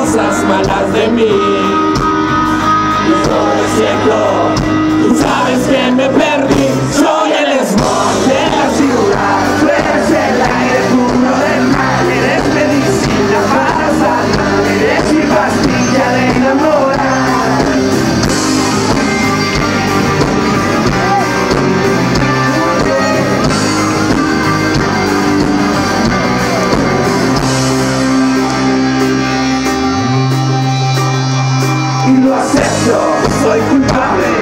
cosas malas de mí. Y sobre el like we got it.